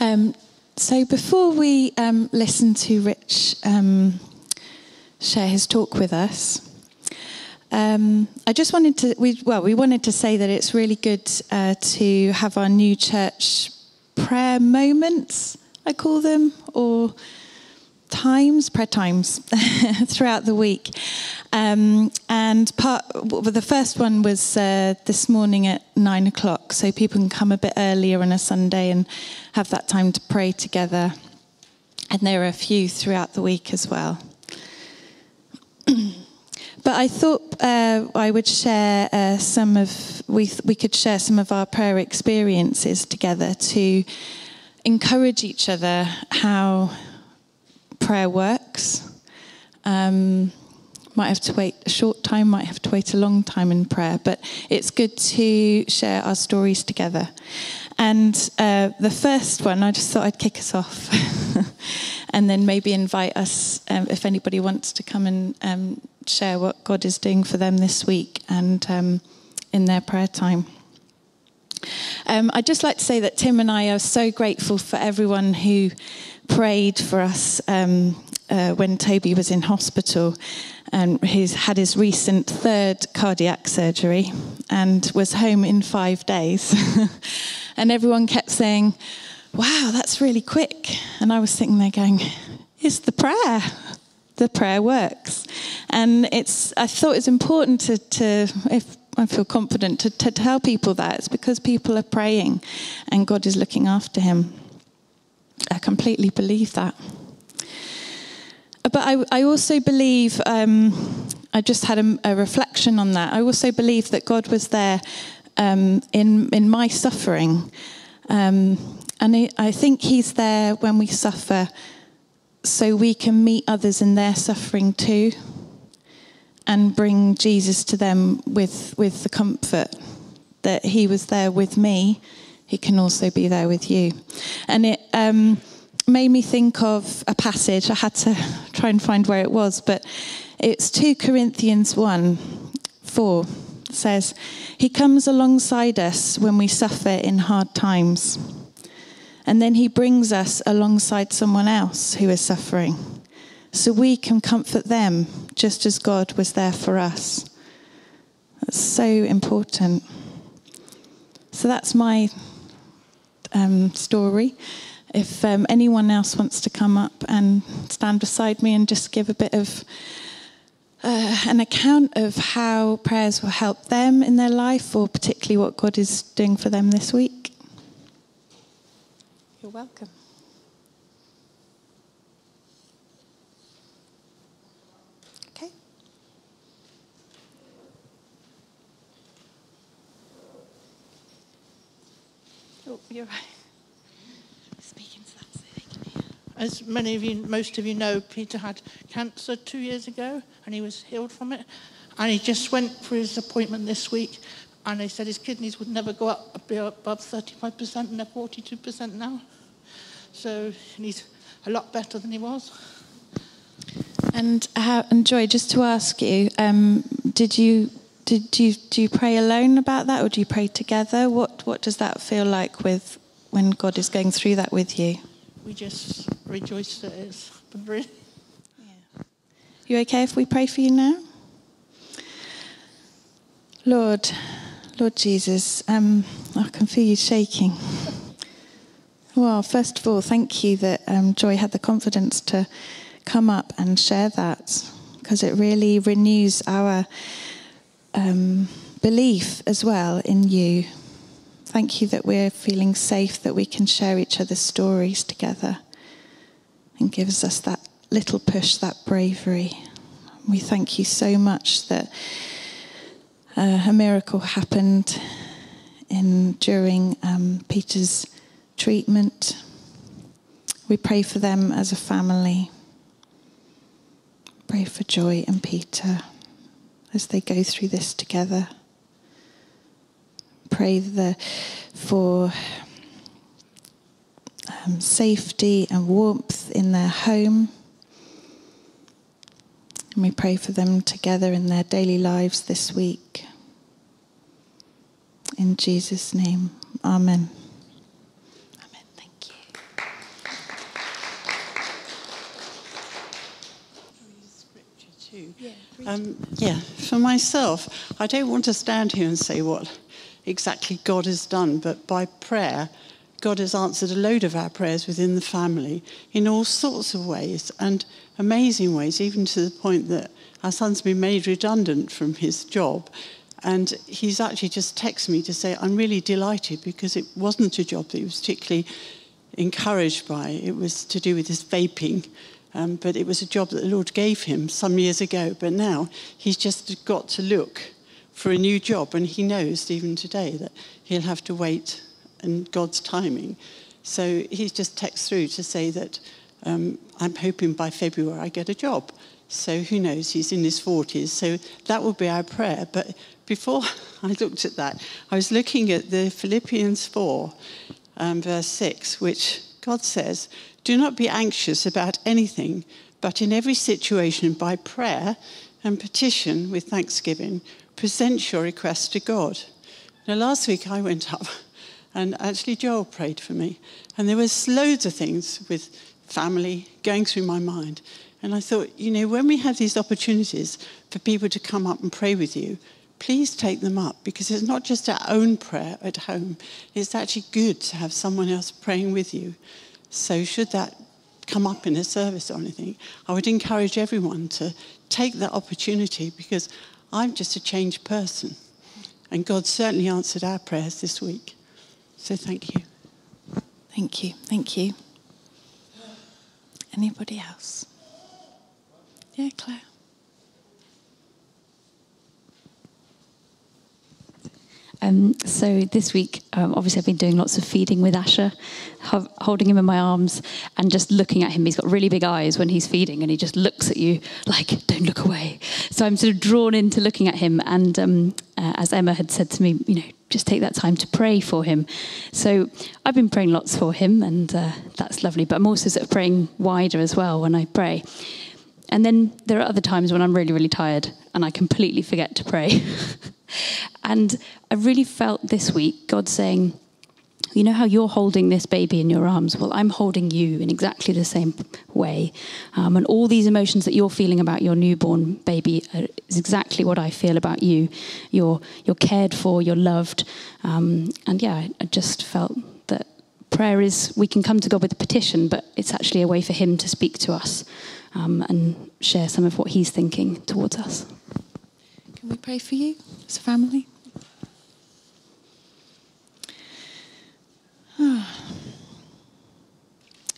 Um, so before we um, listen to Rich um, share his talk with us, um, I just wanted to, we, well, we wanted to say that it's really good uh, to have our new church prayer moments, I call them, or times, prayer times throughout the week. Um, and part, well, the first one was uh, this morning at nine o'clock, so people can come a bit earlier on a Sunday and have that time to pray together. And there are a few throughout the week as well. but I thought uh, I would share uh, some of we we could share some of our prayer experiences together to encourage each other how prayer works. Um, might have to wait a short time, might have to wait a long time in prayer, but it's good to share our stories together. And uh, the first one, I just thought I'd kick us off and then maybe invite us, um, if anybody wants to come and um, share what God is doing for them this week and um, in their prayer time. Um, I'd just like to say that Tim and I are so grateful for everyone who prayed for us um, uh, when Toby was in hospital and he's had his recent third cardiac surgery and was home in five days. and everyone kept saying, Wow, that's really quick. And I was sitting there going, It's the prayer. The prayer works. And it's I thought it's important to, to if I feel confident to, to tell people that it's because people are praying and God is looking after him. I completely believe that. But I, I also believe, um, I just had a, a, reflection on that. I also believe that God was there um, in, in my suffering. Um, and I think He's there when we suffer so we can meet others in their suffering too and bring Jesus to them with, with the comfort that He was there with me. He can also be there with you. And it um, made me think of a passage. I had to try and find where it was, but it's 2 Corinthians 1 4 says, He comes alongside us when we suffer in hard times. And then He brings us alongside someone else who is suffering. So we can comfort them just as God was there for us. That's so important. So that's my um, story if um, anyone else wants to come up and stand beside me and just give a bit of uh, an account of how prayers will help them in their life, or particularly what God is doing for them this week. You're welcome. Oh, you're right. As many of you, most of you know, Peter had cancer two years ago and he was healed from it. And he just went for his appointment this week and they said his kidneys would never go up above 35% and they're 42% now. So he's a lot better than he was. And, how, and Joy, just to ask you, um, did you did you do you pray alone about that, or do you pray together? What what does that feel like with when God is going through that with you? we just rejoice that it's happened. Yeah. You okay if we pray for you now? Lord, Lord Jesus, um, I can feel you shaking. Well, first of all, thank you that um, Joy had the confidence to come up and share that because it really renews our um, belief as well in you Thank you that we're feeling safe, that we can share each other's stories together and gives us that little push, that bravery. We thank you so much that uh, a miracle happened in during um, Peter's treatment. We pray for them as a family. Pray for Joy and Peter as they go through this together. Pray the, for um, safety and warmth in their home. And we pray for them together in their daily lives this week. In Jesus' name, Amen. Amen. Thank you. Um, yeah for myself, I don't want to stand here and say what exactly God has done, but by prayer, God has answered a load of our prayers within the family in all sorts of ways and amazing ways, even to the point that our son's been made redundant from his job. And he's actually just texted me to say, I'm really delighted because it wasn't a job that he was particularly encouraged by. It was to do with his vaping. Um, but it was a job that the Lord gave him some years ago. But now he's just got to look for a new job. And he knows, even today, that he'll have to wait in God's timing. So he's just texted through to say that um, I'm hoping by February I get a job. So who knows? He's in his 40s. So that will be our prayer. But before I looked at that, I was looking at the Philippians 4, um, verse 6, which God says, Do not be anxious about anything, but in every situation, by prayer and petition with thanksgiving, present your requests to God. Now, last week I went up and actually Joel prayed for me. And there was loads of things with family going through my mind. And I thought, you know, when we have these opportunities for people to come up and pray with you, please take them up because it's not just our own prayer at home. It's actually good to have someone else praying with you. So, should that come up in a service or anything, I would encourage everyone to take that opportunity because I'm just a changed person. And God certainly answered our prayers this week. So, thank you. Thank you. Thank you. Anybody else? Yeah, Claire. Um, so this week, um, obviously, I've been doing lots of feeding with Asher, ho- holding him in my arms and just looking at him. He's got really big eyes when he's feeding, and he just looks at you like, "Don't look away." So I'm sort of drawn into looking at him. And um, uh, as Emma had said to me, you know, just take that time to pray for him. So I've been praying lots for him, and uh, that's lovely. But I'm also sort of praying wider as well when I pray. And then there are other times when I'm really, really tired and I completely forget to pray. and I really felt this week God saying, You know how you're holding this baby in your arms? Well, I'm holding you in exactly the same way. Um, and all these emotions that you're feeling about your newborn baby is exactly what I feel about you. You're, you're cared for, you're loved. Um, and yeah, I, just felt that prayer is, we can come to God with a petition, but it's actually a way for Him to speak to us um, and share some of what He's thinking towards us. Can we pray for you as a family?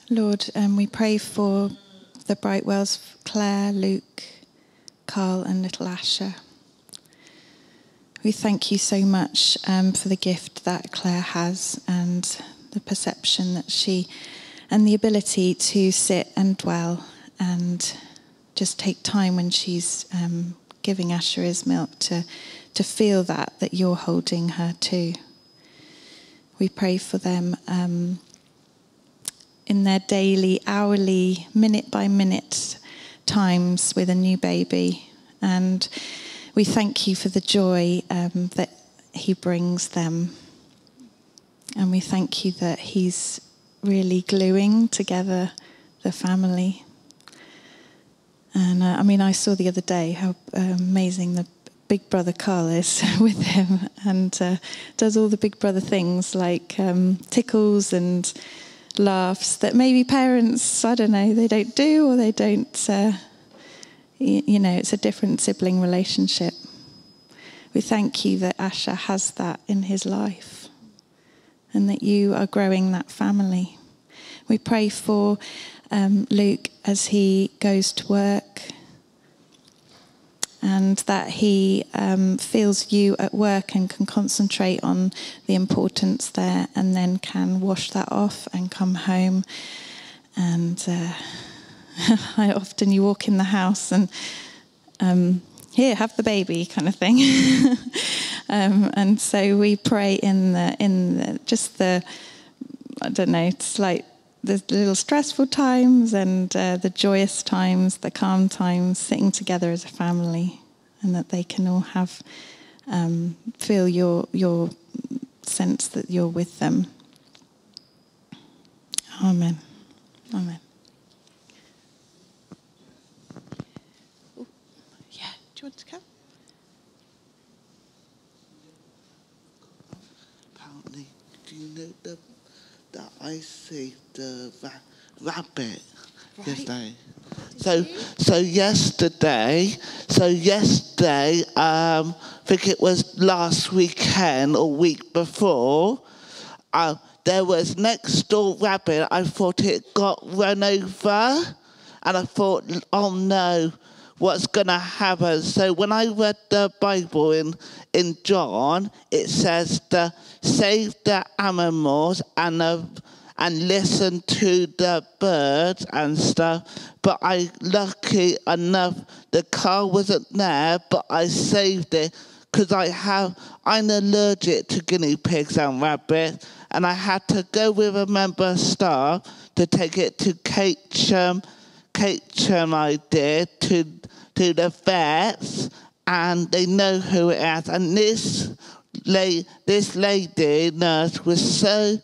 Lord, um, we pray for the Brightwells, Claire, Luke, Carl, and little Asher. We thank you so much um, for the gift that Claire has and the perception that she, and the ability to sit and dwell and just take time when she's um, giving Asher his milk to, to feel that, that you're holding her too. We pray for them um, in their daily, hourly, minute by minute times with a new baby. And we thank you for the joy um, that he brings them. And we thank you that he's really gluing together the family. And uh, I mean, I saw the other day how uh, amazing the big brother Carl is with him and uh, does all the big brother things like um, tickles and laughs that maybe parents, I don't know, they don't do or they don't, uh, you, you know, it's a different sibling relationship. We thank you that Asher has that in his life and that you are growing that family. We pray for um, Luke as he goes to work and that he um, feels you at work and can concentrate on the importance there and then can wash that off and come home. And uh, I often you walk in the house and um, here, have the baby, kind of thing. um, and so we pray in the in the, just the I don't know, like the little stressful times and uh, the joyous times, the calm times, sitting together as a family, and that they can all have um, feel your your sense that you're with them. Amen. Amen. Yeah, do you want to come? Apparently, do you know the, that I see the ra- rabbit yesterday. So, so yesterday, so yesterday, um, I think it was last weekend or week before, uh, there was next door rabbit. I thought it got run over, and I thought, oh no, what's going to happen? So when I read the Bible in in John, it says to save the animals and the and listen to the birds and stuff. But I, lucky enough, the car wasn't there, but I saved it because I have, I'm allergic to guinea pigs and rabbits, and I had to go with a member of staff to take it to Catechum. Catechum I did to to the vets, and they know who it is. And this lady, this lady nurse was so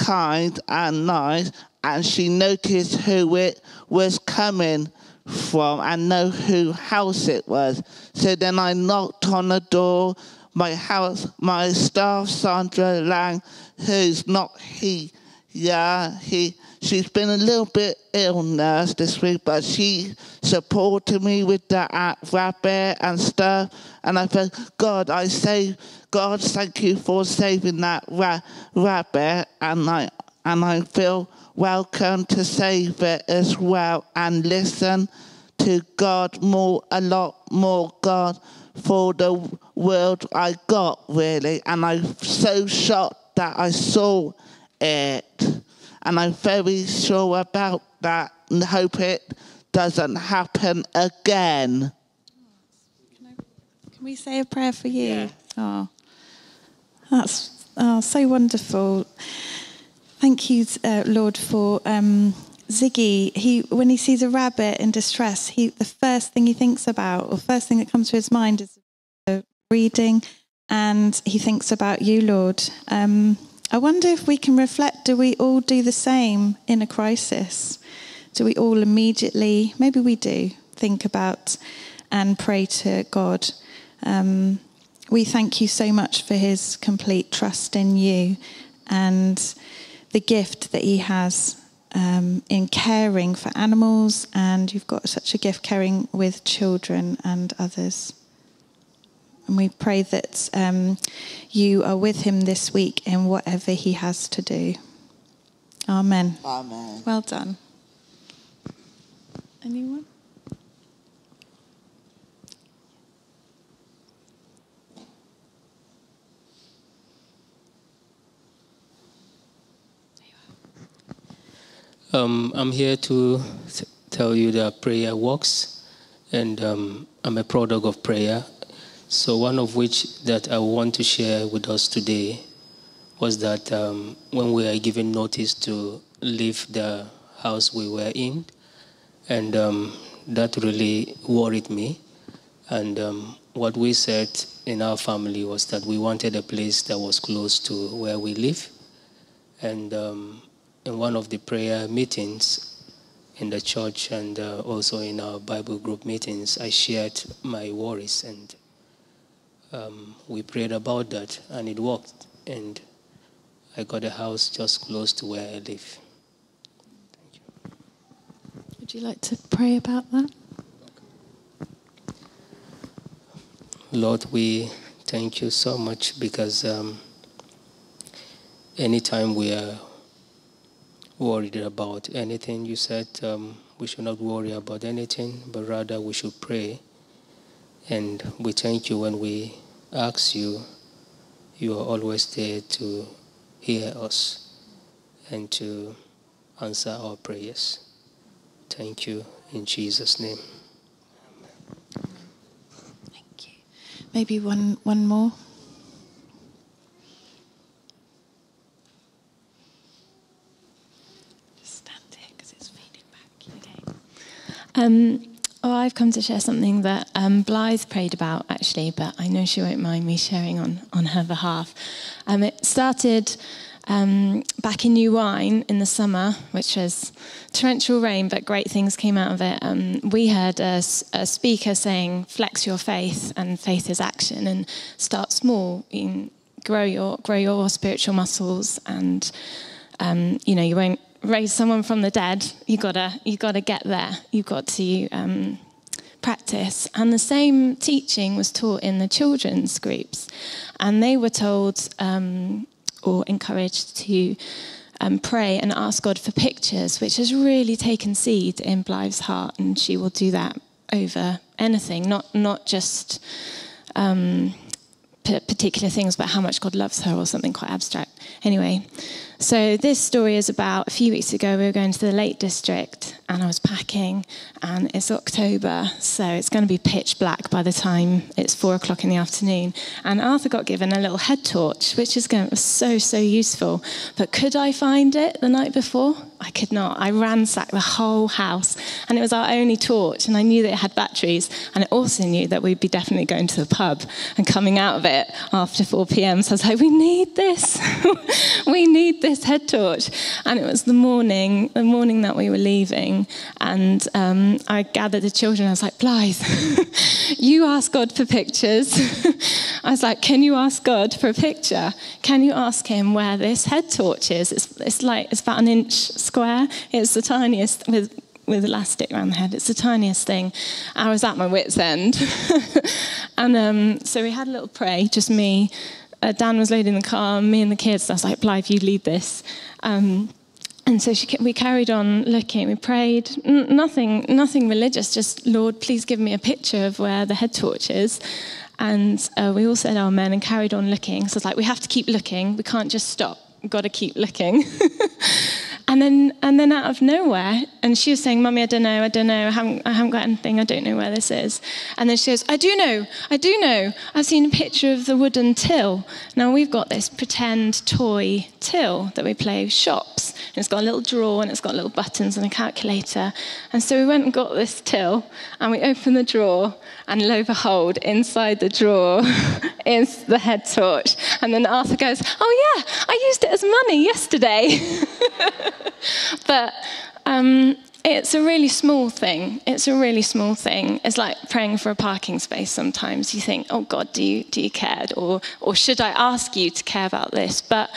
kind and nice, and she noticed who it was coming from and know who house it was. So then I knocked on the door. My house, my staff, Sandra Lang, who's not he, yeah, he. She's been a little bit illness this week, but she supported me with the rabbit and stuff. And I felt, God, I say, God, thank you for saving that ra- rabbit, and I and I feel welcome to save it as well and listen to God more, a lot more God for the world I got really, and I'm so shocked that I saw it, and I'm very sure about that, and hope it doesn't happen again. Can we say a prayer for you? Yeah. Oh. That's oh, so wonderful. Thank you, uh, Lord, for um, Ziggy. He, when he sees a rabbit in distress, he the first thing he thinks about, or first thing that comes to his mind, is reading, and he thinks about you, Lord. Um, I wonder if we can reflect. Do we all do the same in a crisis? Do we all immediately? Maybe we do. Think about and pray to God. Um, we thank you so much for his complete trust in you and the gift that he has um, in caring for animals, and you've got such a gift caring with children and others. And we pray that um, you are with him this week in whatever he has to do. Amen. Amen. Well done. Anyone? Um, I'm here to tell you that prayer works, and um, I'm a product of prayer. So one of which that I want to share with us today was that um, when we were given notice to leave the house we were in, and um, that really worried me. And um, what we said in our family was that we wanted a place that was close to where we live, and um, in one of the prayer meetings in the church and uh, also in our Bible group meetings, I shared my worries and um, we prayed about that and it worked. And I got a house just close to where I live. Thank you. Would you like to pray about that? Lord, we thank you so much because um, anytime we are worried about anything. You said um, we should not worry about anything, but rather we should pray. And we thank you when we ask you, you are always there to hear us and to answer our prayers. Thank you in Jesus' name. Thank you. Maybe one, one more. Um, oh, I've come to share something that um, Blythe prayed about, actually, but I know she won't mind me sharing on, on her behalf. Um, it started um, back in New Wine in the summer, which was torrential rain, but great things came out of it. Um, we heard a, a, speaker saying, "Flex your faith, and faith is action, and start small. Grow your grow your spiritual muscles and." um, you know, you won't raise someone from the dead. You gotta, you gotta get there. You've got to um, practice. And the same teaching was taught in the children's groups, and they were told um, or encouraged to. Um, pray and ask God for pictures, which has really taken seed in Blythe's heart, and she will do that over anything, not not just um, particular things about how much God loves her or something quite abstract. Anyway, so this story is about a few weeks ago we were going to the Lake District and I was packing and it's October, so it's going to be pitch black by the time it's four o'clock in the afternoon. And Arthur got given a little head torch, which is going, was so, so useful. But could I find it the night before? I could not. I ransacked the whole house, and it was our only torch, and I knew that it had batteries, and I also knew that we'd be definitely going to the pub and coming out of it after 4 p.m. So I was like, we need this. we need this head torch. And it was the morning, the morning that we were leaving, and um, I gathered the children. I was like, Blythe, you ask God for pictures. I was like, can you ask God for a picture? Can you ask him where this head torch is? It's, it's like, it's about an inch square. It's the tiniest with with elastic around the head. It's the tiniest thing. I was at my wits' end. and um, so we had a little pray, just me. Uh, Dan was loading the car, me and the kids. I was like, Blythe, you lead this. Um, and so she, we carried on looking. We prayed, N- nothing, nothing religious. Just Lord, please give me a picture of where the head torch is. And uh, we all said amen and carried on looking. So it's like we have to keep looking. We can't just stop. We've got to keep looking. And then, and then out of nowhere, and she was saying, Mummy, I don't know, I don't know, I haven't, I haven't got anything, I don't know where this is. And then she goes, I do know, I do know. I've seen a picture of the wooden till. Now we've got this pretend toy till that we play shops. And it's got a little drawer and it's got little buttons and a calculator. And so we went and got this till and we opened the drawer and lo and behold, inside the drawer is the head torch. And then Arthur goes, Oh yeah, I used it as money yesterday. but um, it's a really small thing. It's a really small thing. It's like praying for a parking space sometimes. You think, oh God, do you, do you care? Or, or should I ask you to care about this? But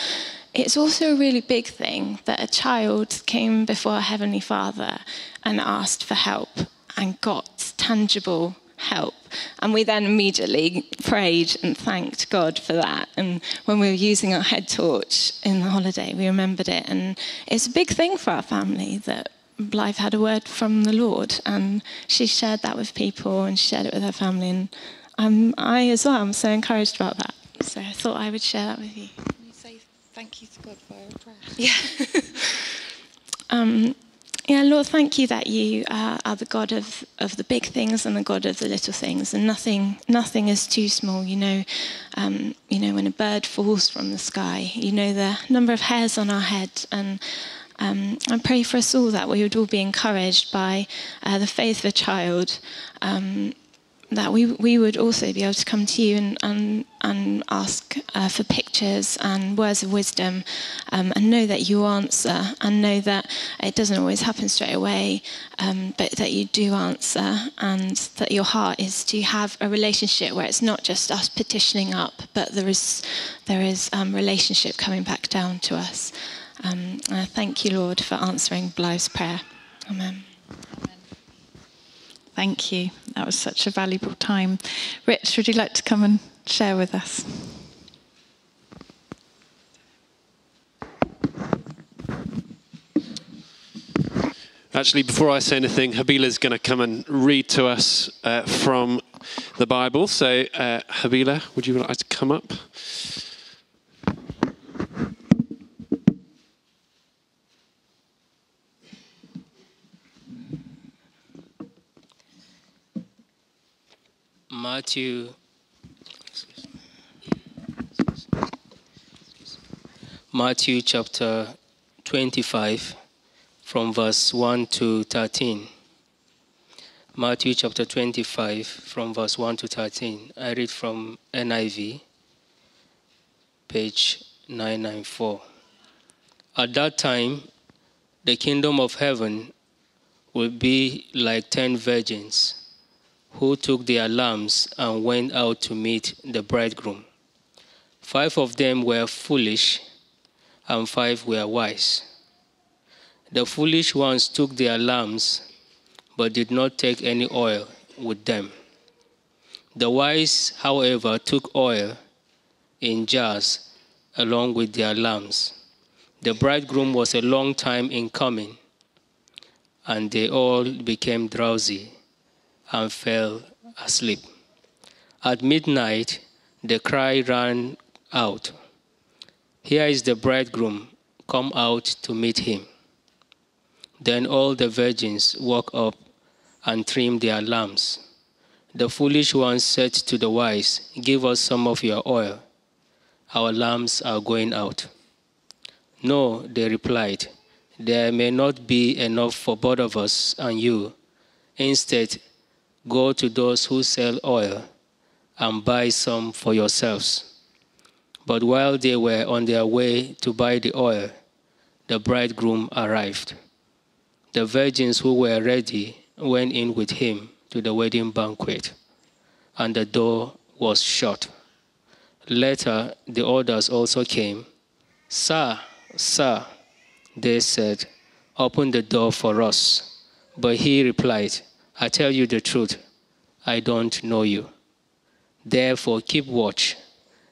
it's also a really big thing that a child came before a Heavenly Father and asked for help and got tangible help. And we then immediately prayed and thanked God for that. And when we were using our head torch in the holiday, we remembered it. And it's a big thing for our family that Blythe had a word from the Lord. And she shared that with people and shared it with her family. And um, I as well, I'm so encouraged about that. So I thought I would share that with you. Can you say thank you to God for our prayer? Yeah. um, yeah, Lord, thank you that you uh, are the God of, of the big things and the God of the little things, and nothing nothing is too small. You know, um, you know when a bird falls from the sky, you know the number of hairs on our head, and um, I pray for us all that we would all be encouraged by uh, the faith of a child. Um, that we, we would also be able to come to you and, and, and ask uh, for pictures and words of wisdom um, and know that you answer and know that it doesn't always happen straight away, um, but that you do answer and that your heart is to have a relationship where it's not just us petitioning up, but there is, there is um, relationship coming back down to us. Um, thank you, Lord, for answering Blythe's prayer. Amen. Thank you. That was such a valuable time. Rich, would you like to come and share with us? Actually, before I say anything, Habila is going to come and read to us uh, from the Bible. So, uh, Habila, would you like to come up? Matthew. Matthew chapter 25, from verse 1 to 13. Matthew chapter 25, from verse 1 to 13. I read from NIV, page 994. At that time, the kingdom of heaven will be like ten virgins who took their lamps and went out to meet the bridegroom. Five of them were foolish, and five were wise. The foolish ones took their lamps, but did not take any oil with them. The wise, however, took oil in jars along with their lamps. The bridegroom was a long time in coming, and they all became drowsy and fell asleep. At midnight, the cry ran out Here is the bridegroom, come out to meet him. Then all the virgins woke up and trimmed their lamps. The foolish ones said to the wise, Give us some of your oil. Our lamps are going out. No, they replied, There may not be enough for both of us and you. Instead, go to those who sell oil and buy some for yourselves. But while they were on their way to buy the oil, the bridegroom arrived. The virgins who were ready went in with him to the wedding banquet, and the door was shut. Later, the others also came. Sir, sir, they said, open the door for us. But he replied, I tell you the truth, I don't know you. Therefore, keep watch,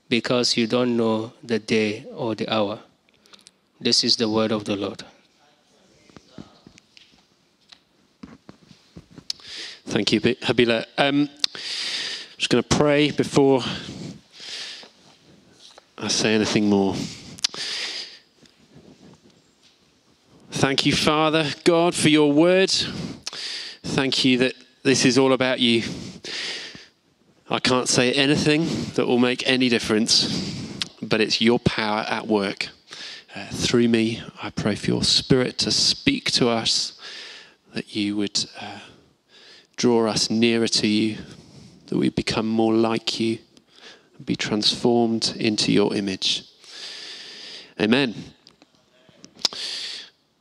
because you don't know the day or the hour. This is the word of the Lord. Thank you, Habila. Um, I'm just going to pray before I say anything more. Thank you, Father God, for your word. Thank you that this is all about you. I can't say anything that will make any difference, but it's your power at work. Uh, through me, I pray for your spirit to speak to us, that you would uh, draw us nearer to you, that we become more like you, be transformed into your image. Amen.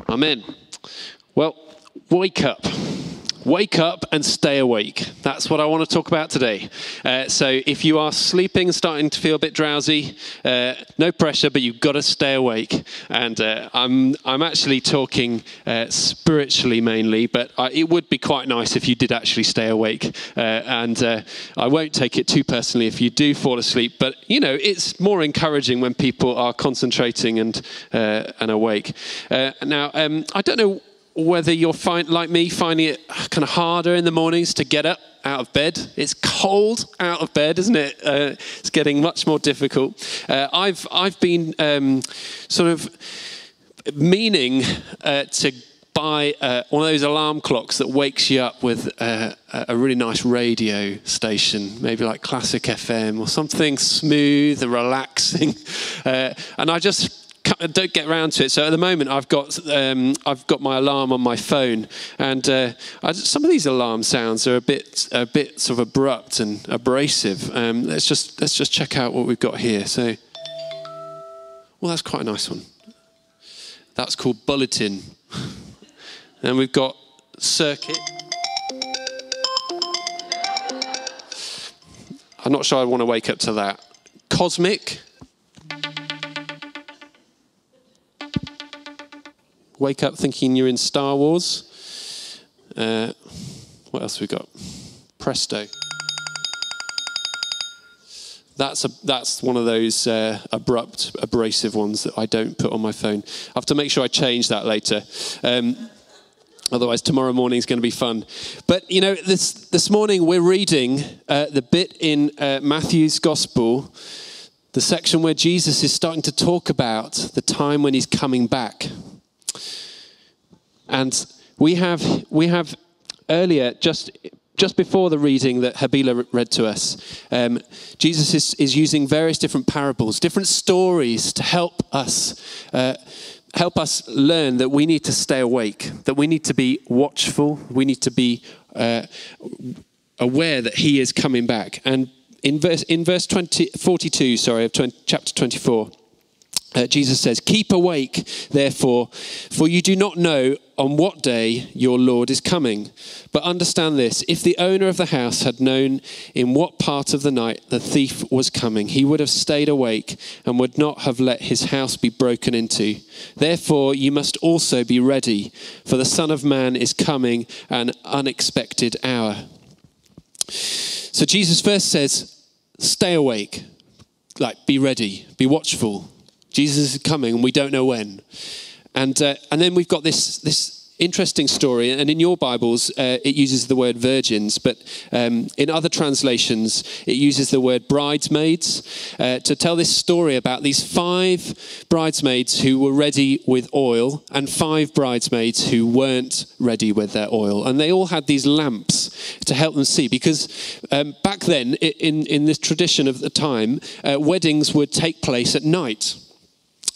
Amen. Well, wake up. Wake up and stay awake. That's what I want to talk about today. Uh, so, if you are sleeping starting to feel a bit drowsy, uh, no pressure, but you've got to stay awake. And uh, I'm I'm actually talking uh, spiritually mainly, but I, it would be quite nice if you did actually stay awake. Uh, and uh, I won't take it too personally if you do fall asleep, but you know it's more encouraging when people are concentrating and and awake. now, um, I don't know whether you're find, like me finding it kind of harder in the mornings to get up out of bed. It's cold out of bed, isn't it? Uh, it's getting much more difficult. Uh, I've I've been um, sort of meaning uh, to buy uh, one of those alarm clocks that wakes you up with uh, a really nice radio station, maybe like Classic FM or something smooth and relaxing. Uh, and I just don't get around to it. So at the moment, I've got um, I've got my alarm on my phone, and uh, I, some of these alarm sounds are a bit a bit sort of abrupt and abrasive. Um, let's just let's just check out what we've got here. So, well, that's quite a nice one. That's called bulletin, and we've got circuit. I'm not sure I want to wake up to that. Cosmic. Wake up thinking you're in Star Wars. Uh, what else we got? Presto. That's, a, that's one of those uh, abrupt, abrasive ones that I don't put on my phone. I have to make sure I change that later. Um, otherwise, tomorrow morning is going to be fun. But, you know, this, this morning we're reading uh, the bit in uh, Matthew's Gospel, the section where Jesus is starting to talk about the time when he's coming back. And we have, we have earlier, just, just before the reading that Habila read to us, um, Jesus is, is using various different parables, different stories to help us. Uh, help us learn that we need to stay awake, that we need to be watchful, we need to be uh, aware that He is coming back. And in verse in verse 20, 42, sorry, of 20, chapter 24, uh, Jesus says, Keep awake, therefore, for you do not know on what day your Lord is coming. But understand this if the owner of the house had known in what part of the night the thief was coming, he would have stayed awake and would not have let his house be broken into. Therefore, you must also be ready, for the Son of Man is coming an unexpected hour. So Jesus first says, Stay awake, like be ready, be watchful Jesus is coming and we don't know when. And, uh, and then we've got this, this interesting story, and in your Bibles, uh, it uses the word virgins, but um, in other translations, it uses the word bridesmaids uh, to tell this story about these five bridesmaids who were ready with oil and five bridesmaids who weren't ready with their oil. And they all had these lamps to help them see, because um, back then, in, in this tradition of the time, uh, weddings would take place at night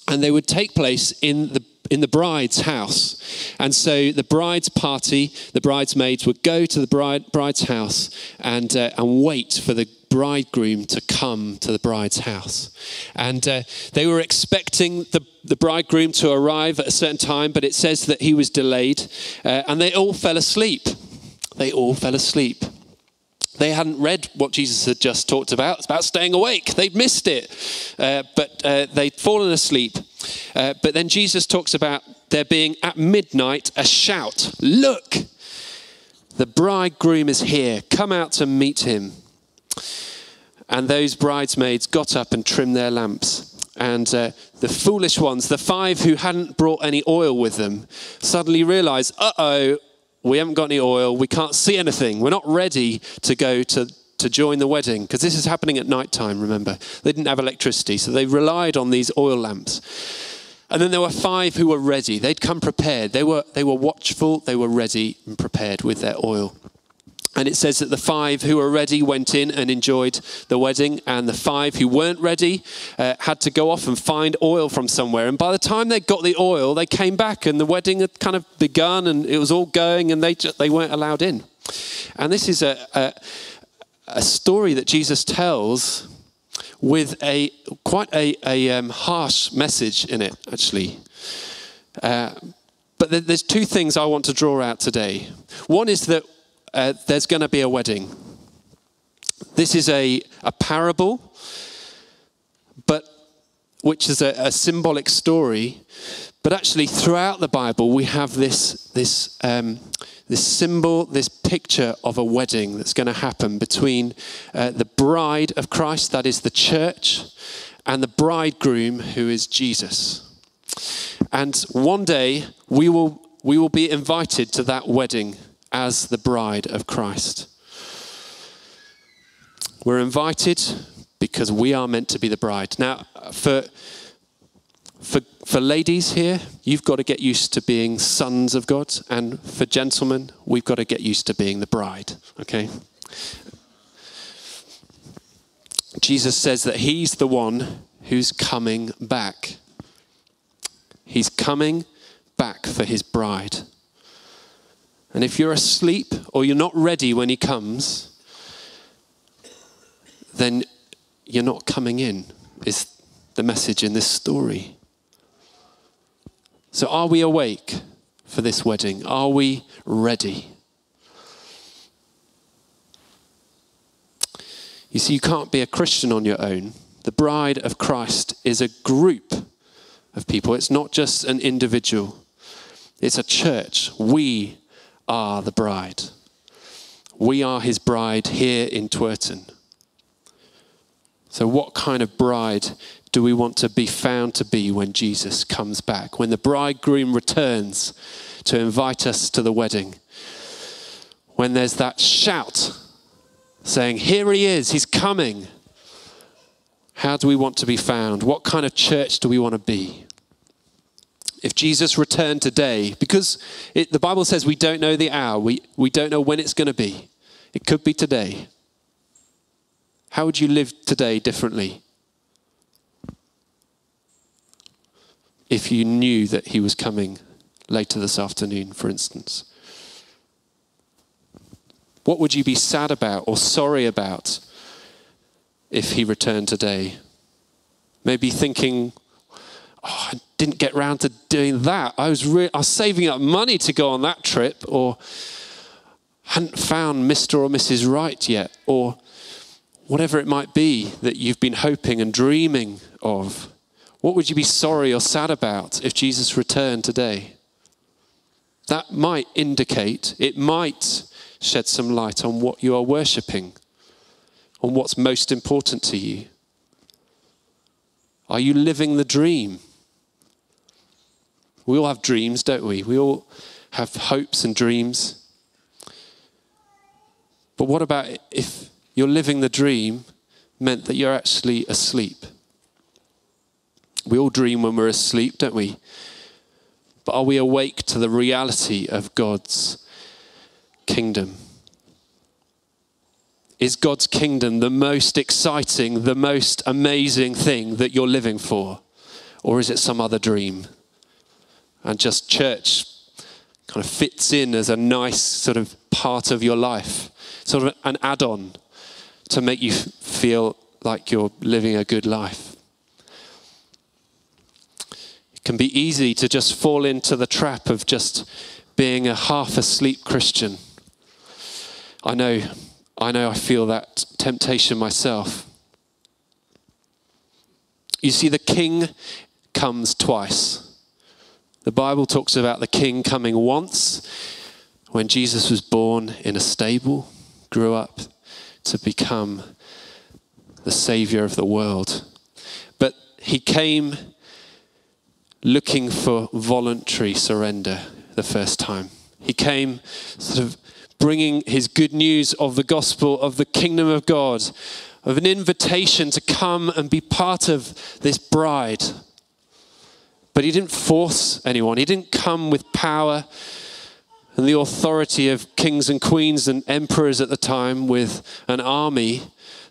and they would take place in the in the bride's house. And so the bride's party, the bridesmaids would go to the bride, bride's house and, uh, and wait for the bridegroom to come to the bride's house. And uh, they were expecting the, the bridegroom to arrive at a certain time, but it says that he was delayed. Uh, and they all fell asleep. They all fell asleep. They hadn't read what Jesus had just talked about. It's about staying awake. They'd missed it, uh, but uh, they'd fallen asleep. Uh, but then Jesus talks about there being at midnight a shout Look, the bridegroom is here. Come out to meet him. And those bridesmaids got up and trimmed their lamps. And uh, the foolish ones, the five who hadn't brought any oil with them, suddenly realized, uh oh, we haven't got any oil, we can't see anything, we're not ready to go to, to join the wedding, because this is happening at night time, remember. They didn't have electricity, so they relied on these oil lamps. And then there were five who were ready. They'd come prepared. They were, they were watchful, they were ready and prepared with their oil. And it says that the five who were ready went in and enjoyed the wedding, and the five who weren't ready uh, had to go off and find oil from somewhere. And by the time they got the oil, they came back, and the wedding had kind of begun, and it was all going, and they just, they weren't allowed in. And this is a, a, a story that Jesus tells with a quite a, a um, harsh message in it, actually. Uh, but there's two things I want to draw out today. One is that uh, there's going to be a wedding. This is a, a parable, but which is a, a symbolic story. But actually, throughout the Bible, we have this, this, um, this symbol, this picture of a wedding that's going to happen between uh, the bride of Christ, that is the church, and the bridegroom, who is Jesus. And one day, we will, we will be invited to that wedding as the bride of Christ. We're invited because we are meant to be the bride. Now, for, for, for ladies here, you've got to get used to being sons of God. And for gentlemen, we've got to get used to being the bride, okay? Jesus says that he's the one who's coming back. He's coming back for his bride. And if you're asleep or you're not ready when he comes, then you're not coming in, is the message in this story. So, are we awake for this wedding? Are we ready? You see, you can't be a Christian on your own. The bride of Christ is a group of people, it's not just an individual, it's a church. We are the bride. We are his bride here in Twerton. So, what kind of bride do we want to be found to be when Jesus comes back? When the bridegroom returns to invite us to the wedding? When there's that shout saying, Here he is, he's coming. How do we want to be found? What kind of church do we want to be? If Jesus returned today, because it, the Bible says we don't know the hour, we, we don't know when it's going to be. It could be today. How would you live today differently? If you knew that he was coming later this afternoon, for instance. What would you be sad about or sorry about if he returned today? Maybe thinking, oh, I didn't get round to doing that. I was, re- I was saving up money to go on that trip, or hadn't found Mr. or Mrs. Right yet, or whatever it might be that you've been hoping and dreaming of. What would you be sorry or sad about if Jesus returned today? That might indicate, it might shed some light on what you are worshipping, on what's most important to you. Are you living the dream? We all have dreams, don't we? We all have hopes and dreams. But what about if you're living the dream meant that you're actually asleep? We all dream when we're asleep, don't we? But are we awake to the reality of God's kingdom? Is God's kingdom the most exciting, the most amazing thing that you're living for? Or is it some other dream? And just church kind of fits in as a nice sort of part of your life, sort of an add on to make you feel like you're living a good life It can be easy to just fall into the trap of just being a half asleep Christian. I know, I know I feel that temptation myself. You see, the king comes twice. The Bible talks about the king coming once when Jesus was born in a stable, grew up to become the savior of the world. But he came looking for voluntary surrender the first time. He came sort of bringing his good news of the gospel of the kingdom of God, of an invitation to come and be part of this bride. But he didn't force anyone, he didn't come with power and the authority of kings and queens and emperors at the time with an army.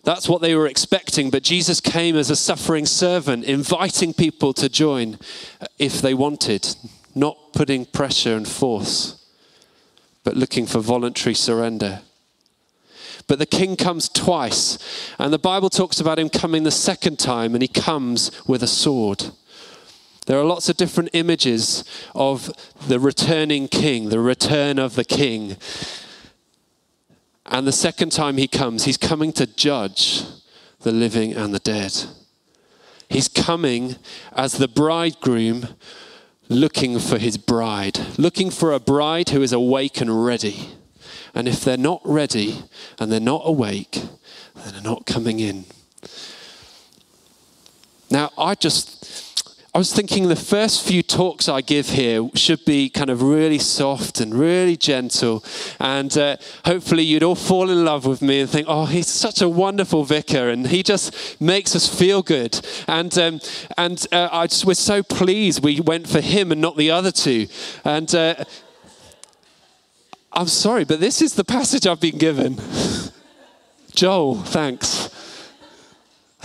That's what they were expecting, but Jesus came as a suffering servant, inviting people to join if they wanted, not putting pressure and force, but looking for voluntary surrender. But the king comes twice, and the Bible talks about him coming the second time, and he comes with a sword. There are lots of different images of the returning king, the return of the king. And the second time he comes, he's coming to judge the living and the dead. He's coming as the bridegroom looking for his bride, looking for a bride who is awake and ready. And if they're not ready and they're not awake, then they're not coming in. Now, I just I was thinking the first few talks I give here should be kind of really soft and really gentle. And uh, hopefully you'd all fall in love with me and think, oh, he's such a wonderful vicar and he just makes us feel good. And, um, and uh, I just, we're so pleased we went for him and not the other two. And uh, I'm sorry, but this is the passage I've been given. Joel, thanks.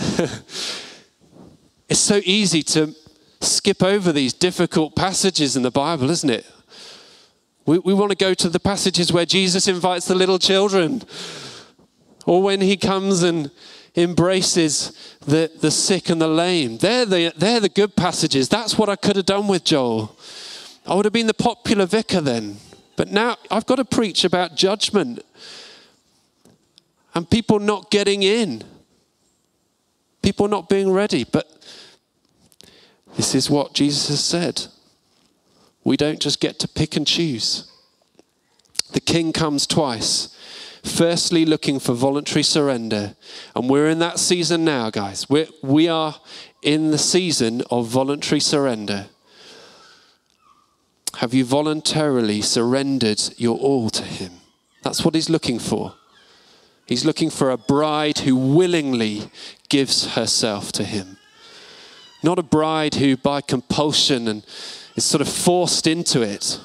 it's so easy to skip over these difficult passages in the Bible, isn't it? We, we want to go to the passages where Jesus invites the little children, or when he comes and embraces the, the sick and the lame. They're the, they're the good passages. That's what I could have done with Joel. I would have been the popular vicar then. But now I've got to preach about judgment and people not getting in, people not being ready. But this is what Jesus has said. We don't just get to pick and choose. The king comes twice. Firstly, looking for voluntary surrender. And we're in that season now, guys. We're, we are in the season of voluntary surrender. Have you voluntarily surrendered your all to him? That's what he's looking for. He's looking for a bride who willingly gives herself to him. Not a bride who, by compulsion, and is sort of forced into it.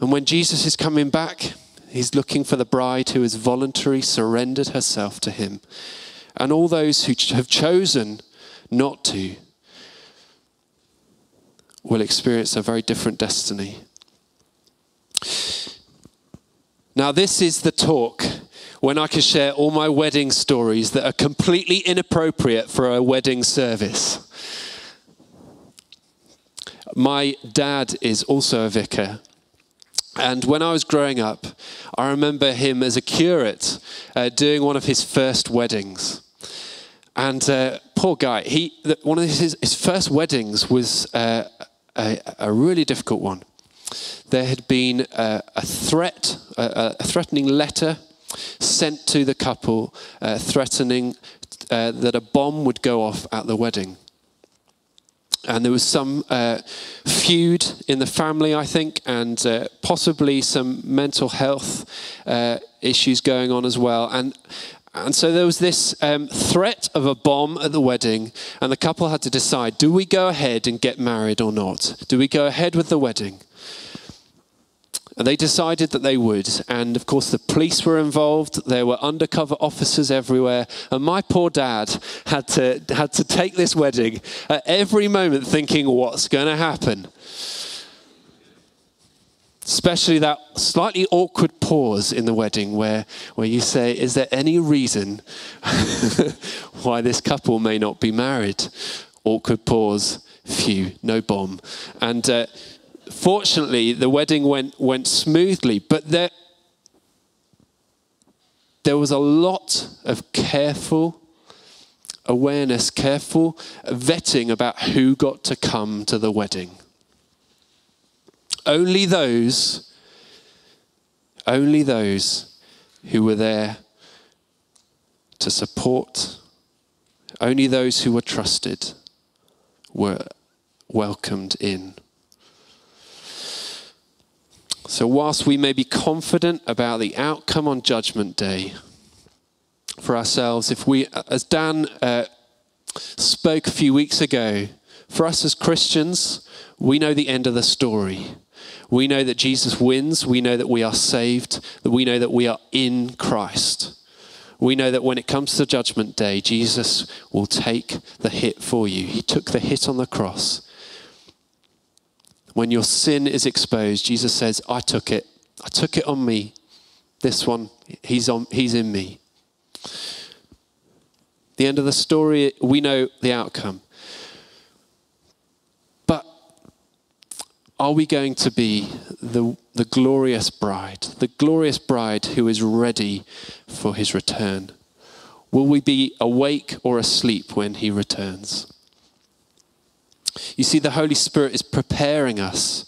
And when Jesus is coming back, he's looking for the bride who has voluntarily surrendered herself to him. And all those who have chosen not to will experience a very different destiny. Now, this is the talk when I can share all my wedding stories that are completely inappropriate for a wedding service. my dad is also a vicar. And when I was growing up, I remember him as a curate uh, doing one of his first weddings. And uh, poor guy, he one of his, his first weddings was uh, a, a, really difficult one. There had been a, a threat, a, a, threatening letter sent to the couple, uh, threatening uh, that a bomb would go off at the wedding and there was some uh, feud in the family, I think, and uh, possibly some mental health uh, issues going on as well. And and so there was this um, threat of a bomb at the wedding, and the couple had to decide: do we go ahead and get married or not? Do we go ahead with the wedding? And they decided that they would. And of course, the police were involved. There were undercover officers everywhere. And my poor dad had to, had to take this wedding at every moment thinking, what's going to happen? Especially that slightly awkward pause in the wedding where, where you say, Is there any reason why this couple may not be married? Awkward pause, phew, no bomb. And uh, fortunately, the wedding went, went smoothly, but there, there was a lot of careful awareness, careful vetting about who got to come to the wedding. Only those, only those who were there to support, only those who were trusted were welcomed in. So, whilst we may be confident about the outcome on Judgment Day for ourselves, if we, as Dan uh, spoke a few weeks ago, for us as Christians, we know the end of the story. We know that Jesus wins. We know that we are saved. That we know that we are in Christ. We know that when it comes to Judgment Day, Jesus will take the hit for you. He took the hit on the cross when your sin is exposed, Jesus says, I took it. I took it on me. This one, he's, on, he's in me. The end of the story, we know the outcome. But are we going to be the, the glorious bride, the glorious bride who is ready for his return? Will we be awake or asleep when he returns? You see, the Holy Spirit is preparing us,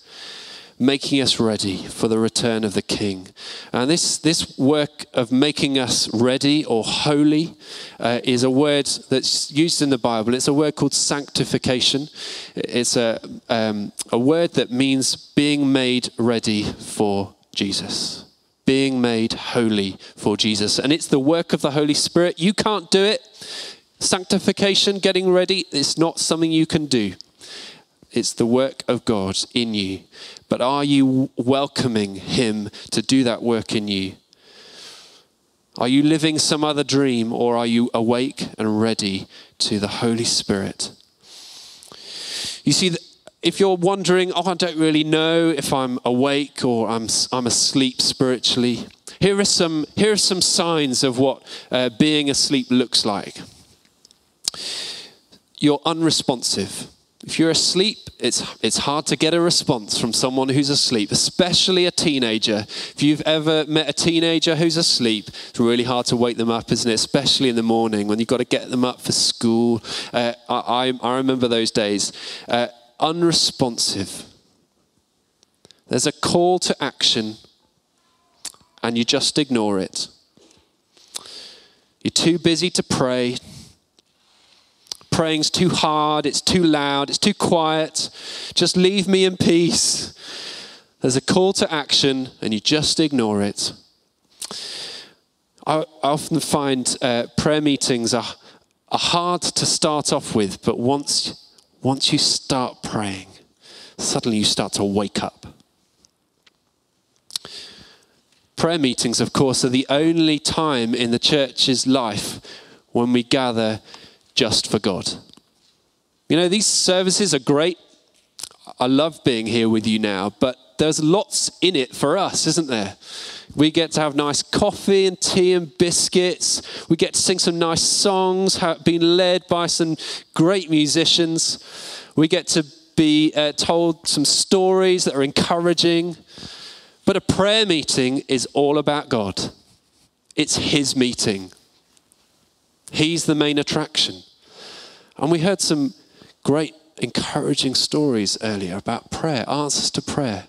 making us ready for the return of the King. And this, this work of making us ready or holy uh, is a word that's used in the Bible. It's a word called sanctification. It's a, um, a word that means being made ready for Jesus being made holy for Jesus. And it's the work of the Holy Spirit. You can't do it. Sanctification, getting ready, it's not something you can do. It's the work of God in you. But are you welcoming Him to do that work in you? Are you living some other dream or are you awake and ready to the Holy Spirit? You see, if you're wondering, oh, I don't really know if I'm awake or I'm, I'm asleep spiritually, here are some, here are some signs of what uh, being asleep looks like. You're unresponsive. If you're asleep, it's, it's hard to get a response from someone who's asleep, especially a teenager. If you've ever met a teenager who's asleep, it's really hard to wake them up, isn't it? Especially in the morning when you've got to get them up for school. Uh, I, I, remember those days. Uh, unresponsive. There's a call to action, and you just ignore it. You're too busy to pray, praying's too hard, it's too loud, it's too quiet. Just leave me in peace. There's a call to action, and you just ignore it. I often find uh, prayer meetings are, are hard to start off with, but once, once you start praying, suddenly you start to wake up. Prayer meetings, of course, are the only time in the church's life when we gather just for God. You know, these services are great. I love being here with you now, but there's lots in it for us, isn't there? We get to have nice coffee and tea and biscuits. We get to sing some nice songs, being led by some great musicians. We get to be uh, told some stories that are encouraging. But a prayer meeting is all about God. It's His meeting. He's the main attraction. And we heard some great encouraging stories earlier about prayer, answers to prayer.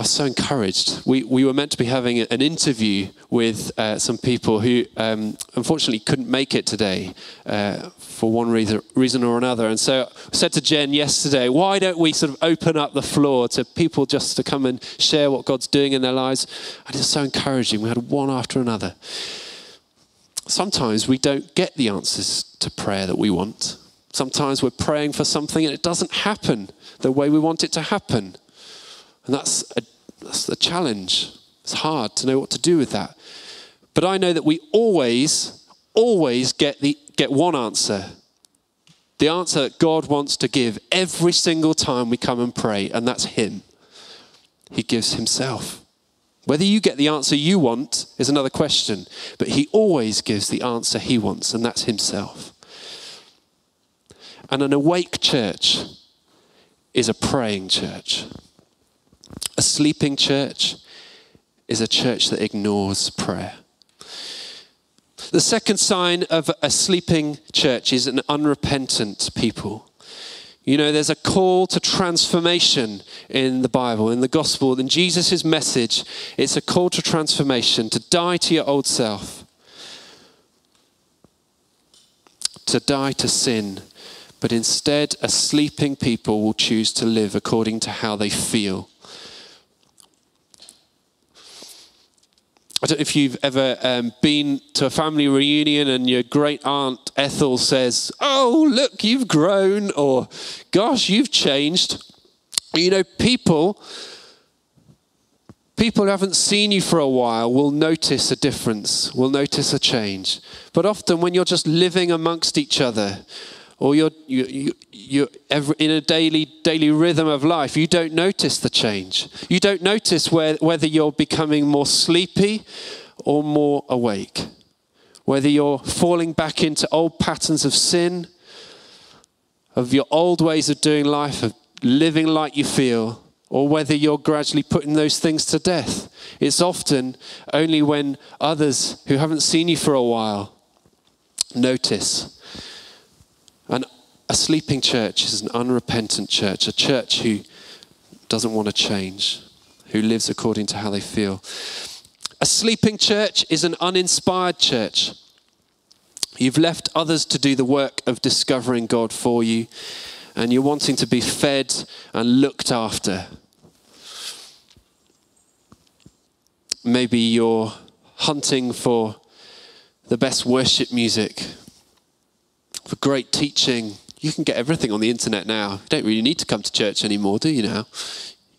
I was so encouraged. We, we were meant to be having an interview with uh, some people who um, unfortunately couldn't make it today uh, for one reason, reason or another. And so I said to Jen yesterday, why don't we sort of open up the floor to people just to come and share what God's doing in their lives? And it's so encouraging. We had one after another. Sometimes we don't get the answers to prayer that we want. Sometimes we're praying for something and it doesn't happen the way we want it to happen. And that's, a, that's the challenge. It's hard to know what to do with that. But I know that we always, always get, the, get one answer. The answer that God wants to give every single time we come and pray, and that's Him. He gives Himself. Whether you get the answer you want is another question, but He always gives the answer He wants, and that's Himself. And an awake church is a praying church. A sleeping church is a church that ignores prayer. The second sign of a sleeping church is an unrepentant people. You know, there's a call to transformation in the Bible, in the gospel, in Jesus' message. It's a call to transformation, to die to your old self, to die to sin. But instead, a sleeping people will choose to live according to how they feel. I don't know if you've ever um, been to a family reunion and your great aunt Ethel says, Oh, look, you've grown, or gosh, you've changed. You know, people, people who haven't seen you for a while will notice a difference, will notice a change. But often when you're just living amongst each other, or you're, you, you, you're in a daily, daily rhythm of life, you don't notice the change. You don't notice where, whether you're becoming more sleepy or more awake, whether you're falling back into old patterns of sin, of your old ways of doing life, of living like you feel, or whether you're gradually putting those things to death. It's often only when others who haven't seen you for a while notice a sleeping church is an unrepentant church, a church who doesn't want to change, who lives according to how they feel. A sleeping church is an uninspired church. You've left others to do the work of discovering God for you, and you're wanting to be fed and looked after. Maybe you're hunting for the best worship music for great teaching. You can get everything on the internet now. You don't really need to come to church anymore, do you now?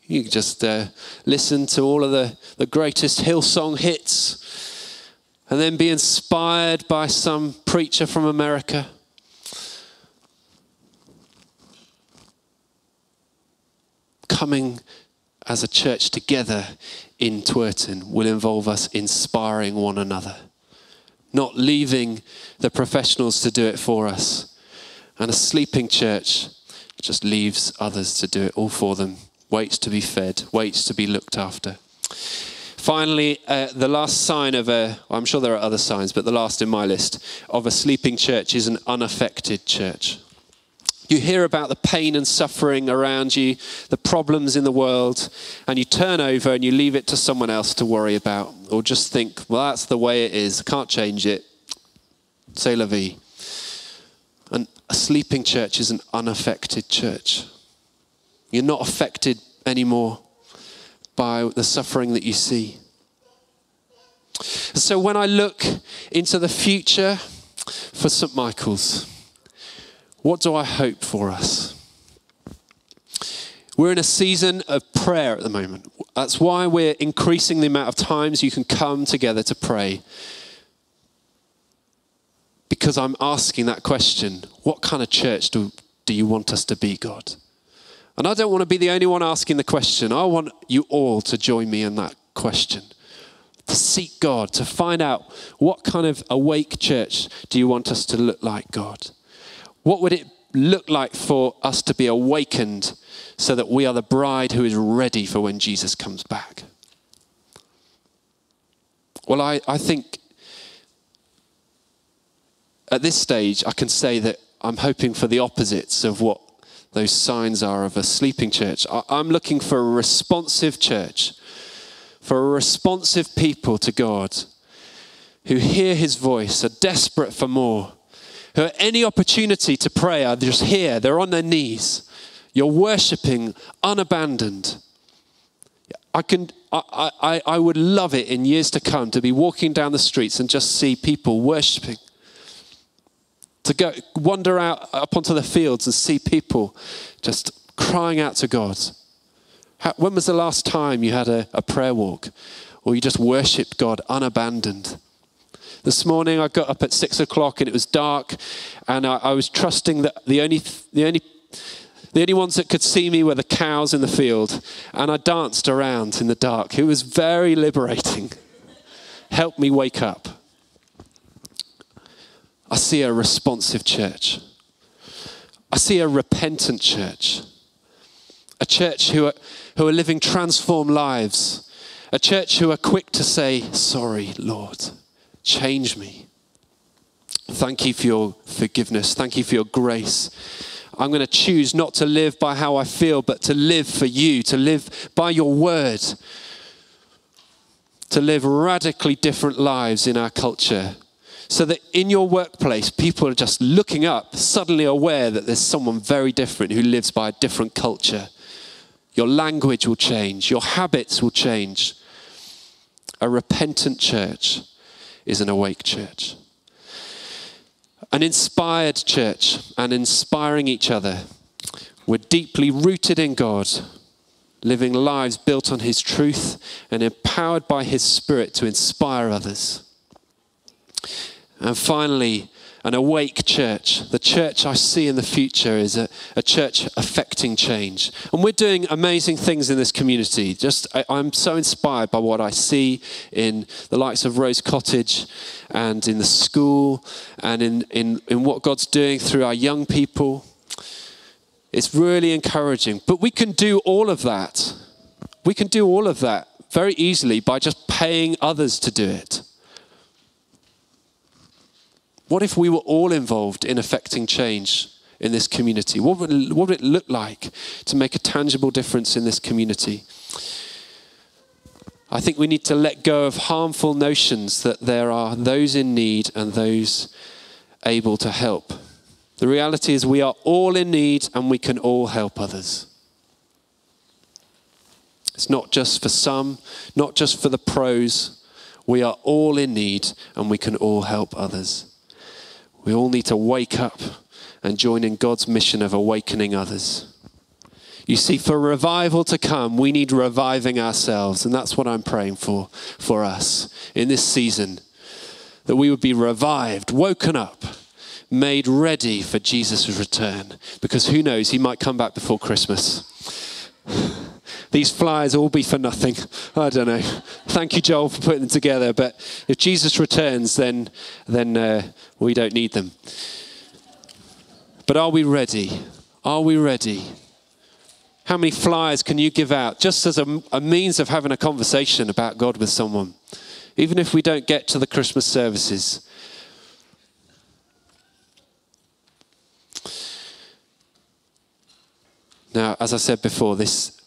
You can just uh, listen to all of the, the greatest Hillsong hits and then be inspired by some preacher from America. Coming as a church together in Twerton will involve us inspiring one another not leaving the professionals to do it for us. And a sleeping church just leaves others to do it all for them, waits to be fed, waits to be looked after. Finally, uh, the last sign of a, well, I'm sure there are other signs, but the last in my list of a sleeping church is an unaffected church. You hear about the pain and suffering around you, the problems in the world, and you turn over and you leave it to someone else to worry about, or just think, well, that's the way it is, can't change it. C'est la vie. And a sleeping church is an unaffected church. You're not affected anymore by the suffering that you see. So when I look into the future for St. Michael's, what do I hope for us? We're in a season of prayer at the moment. That's why we're increasing the amount of times you can come together to pray. Because I'm asking that question what kind of church do, do you want us to be, God? And I don't want to be the only one asking the question. I want you all to join me in that question. To seek God, to find out what kind of awake church do you want us to look like, God? What would it look like for us to be awakened so that we are the bride who is ready for when Jesus comes back? Well, I, I think at this stage, I can say that I'm hoping for the opposites of what those signs are of a sleeping church. I, I'm looking for a responsive church, for a responsive people to God who hear his voice, are desperate for more, who at any opportunity to pray are just here, they're on their knees. You're worshiping unabandoned. I, can, I, I, I would love it in years to come to be walking down the streets and just see people worshiping to go wander out up onto the fields and see people just crying out to God. How, when was the last time you had a, a prayer walk or you just worshipped God unabandoned? This morning I got up at six o'clock and it was dark, and I, I was trusting that the only, the only the only ones that could see me were the cows in the field, and I danced around in the dark. It was very liberating. Helped me wake up. I see a responsive church. I see a repentant church. A church who are, who are living transformed lives. A church who are quick to say, Sorry, Lord, change me. Thank you for your forgiveness. Thank you for your grace. I'm going to choose not to live by how I feel, but to live for you, to live by your word, to live radically different lives in our culture so that in your workplace, people are just looking up, suddenly aware that there's someone very different who lives by a different culture. Your language will change, your habits will change. A repentant church is an awake church. An inspired church and inspiring each other. We're deeply rooted in God, living lives built on His truth and empowered by His Spirit to inspire others. And finally, an awake church. The church I see in the future is a, a church affecting change. And we're doing amazing things in this community. Just I, I'm so inspired by what I see in the likes of Rose Cottage and in the school and in, in, in what God's doing through our young people. It's really encouraging. But we can do all of that. We can do all of that very easily by just paying others to do it. What if we were all involved in affecting change in this community? What would, what would it look like to make a tangible difference in this community? I think we need to let go of harmful notions that there are those in need and those able to help. The reality is, we are all in need and we can all help others. It's not just for some, not just for the pros. We are all in need and we can all help others. We all need to wake up and join in God's mission of awakening others. You see, for revival to come, we need reviving ourselves. And that's what I'm praying for, for us in this season. That we would be revived, woken up, made ready for Jesus' return. Because who knows, he might come back before Christmas. These flyers all be for nothing. I don't know. Thank you, Joel, for putting them together. But if Jesus returns, then, then uh, we don't need them. But are we ready? Are we ready? How many flyers can you give out just as a, a means of having a conversation about God with someone? Even if we don't get to the Christmas services. Now, as I said before, this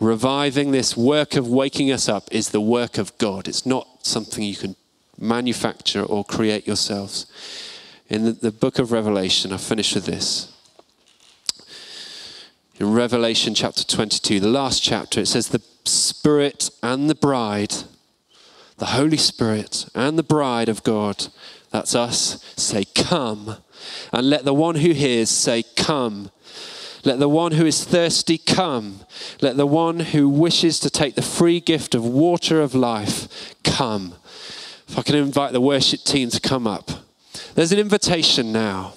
reviving this work of waking us up is the work of God. It's not something you can manufacture or create yourselves. In the, the book of Revelation, I finish with this. In Revelation chapter 22, the last chapter, it says, The Spirit and the bride, the Holy Spirit and the bride of God, that's us, say, Come. And let the one who hears say, Come. Let the one who is thirsty come. Let the one who wishes to take the free gift of water of life come. If I can invite the worship team to come up. There's an invitation now.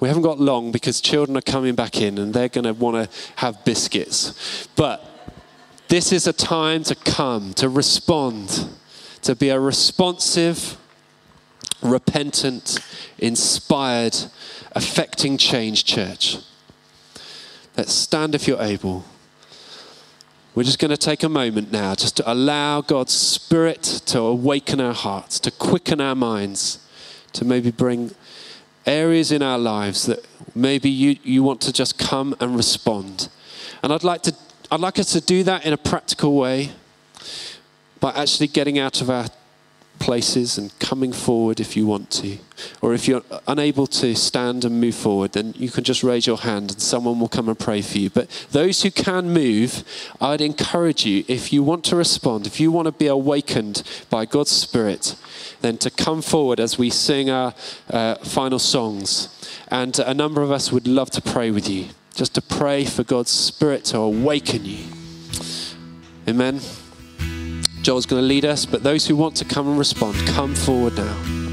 We haven't got long because children are coming back in and they're going to want to have biscuits. But this is a time to come, to respond, to be a responsive, repentant, inspired, affecting change church. Let's stand if you're able. We're just going to take a moment now just to allow God's Spirit to awaken our hearts, to quicken our minds, to maybe bring areas in our lives that maybe you, you want to just come and respond. And I'd like, to, I'd like us to do that in a practical way by actually getting out of our places and coming forward if you want to. Or if you're unable to stand and move forward, then you can just raise your hand and someone will come and pray for you. But those who can move, I'd encourage you, if you want to respond, if you want to be awakened by God's Spirit, then to come forward as we sing our uh, final songs. And a number of us would love to pray with you, just to pray for God's Spirit to awaken you. Amen. Joel's going to lead us, but those who want to come and respond, come forward now.